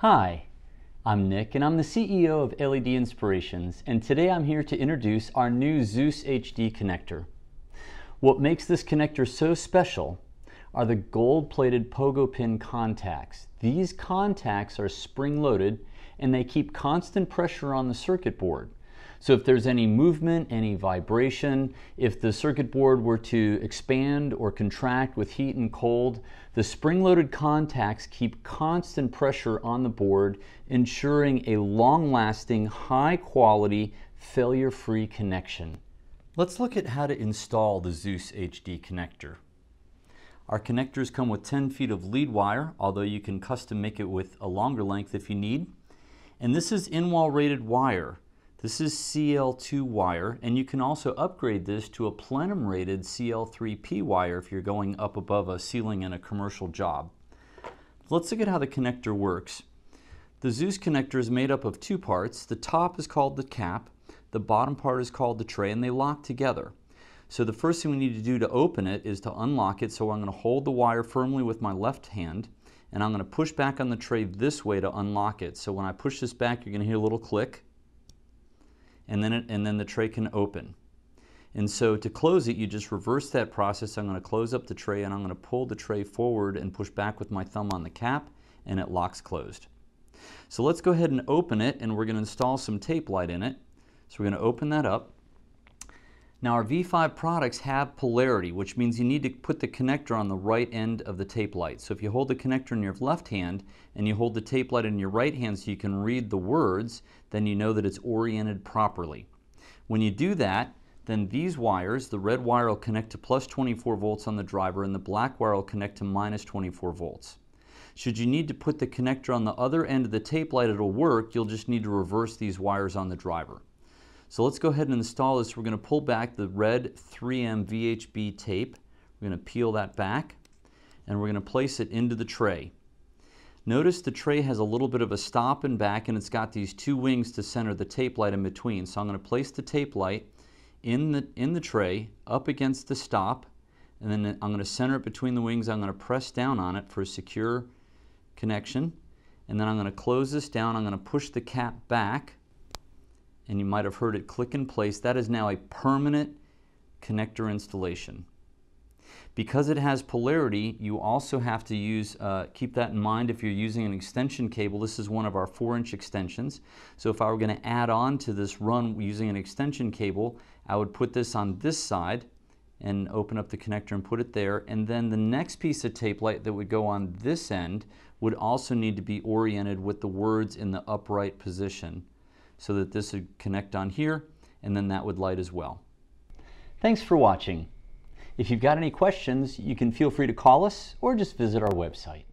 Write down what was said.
Hi, I'm Nick and I'm the CEO of LED Inspirations and today I'm here to introduce our new Zeus HD connector. What makes this connector so special are the gold-plated pogo pin contacts. These contacts are spring-loaded and they keep constant pressure on the circuit board. So if there's any movement, any vibration, if the circuit board were to expand or contract with heat and cold, the spring-loaded contacts keep constant pressure on the board, ensuring a long-lasting, high-quality, failure-free connection. Let's look at how to install the Zeus HD connector. Our connectors come with 10 feet of lead wire, although you can custom make it with a longer length if you need. And this is in-wall rated wire. This is CL2 wire, and you can also upgrade this to a plenum rated CL3P wire if you're going up above a ceiling in a commercial job. Let's look at how the connector works. The Zeus connector is made up of two parts. The top is called the cap, the bottom part is called the tray, and they lock together. So the first thing we need to do to open it is to unlock it. So I'm going to hold the wire firmly with my left hand, and I'm going to push back on the tray this way to unlock it. So when I push this back, you're going to hear a little click and then, it, and then the tray can open. And so to close it, you just reverse that process. I'm going to close up the tray and I'm going to pull the tray forward and push back with my thumb on the cap and it locks closed. So let's go ahead and open it and we're going to install some tape light in it. So we're going to open that up. Now our V5 products have polarity, which means you need to put the connector on the right end of the tape light. So if you hold the connector in your left hand and you hold the tape light in your right hand so you can read the words, then you know that it's oriented properly. When you do that, then these wires, the red wire will connect to plus 24 volts on the driver and the black wire will connect to minus 24 volts. Should you need to put the connector on the other end of the tape light, it'll work. You'll just need to reverse these wires on the driver. So let's go ahead and install this. We're going to pull back the red 3M VHB tape. We're going to peel that back and we're going to place it into the tray. Notice the tray has a little bit of a stop and back and it's got these two wings to center the tape light in between. So I'm going to place the tape light in the, in the tray up against the stop and then I'm going to center it between the wings. I'm going to press down on it for a secure connection and then I'm going to close this down. I'm going to push the cap back and you might have heard it click in place. That is now a permanent connector installation. Because it has polarity, you also have to use, uh, keep that in mind if you're using an extension cable. This is one of our 4-inch extensions. So if I were going to add on to this run using an extension cable, I would put this on this side and open up the connector and put it there. And then the next piece of tape light that would go on this end would also need to be oriented with the words in the upright position so that this would connect on here and then that would light as well. Thanks for watching. If you've got any questions, you can feel free to call us or just visit our website.